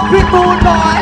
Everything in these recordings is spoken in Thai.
People die.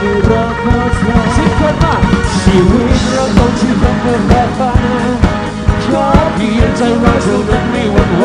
ได้รักเธอชิคนมาชีวิตเราต้องที่ต้องเป็แบบฝันขอเพียงใจรักเท่านั้นไม่หวั่นไหว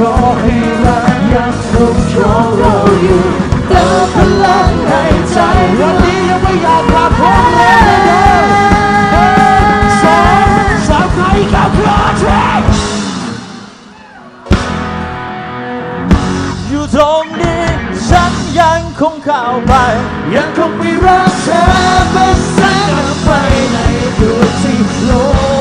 รอให้รักยังคุ้รอเราอยู่เติมพลังในใจวันนี้ยังไม่อยากกลับห้องเลยสองสามไงกับพระเจ้าอยู่ตรงนี้ฉันยังคงเข้าไป ยังคงมีรักเธอเป็นแสงไฟในดวงที่โลก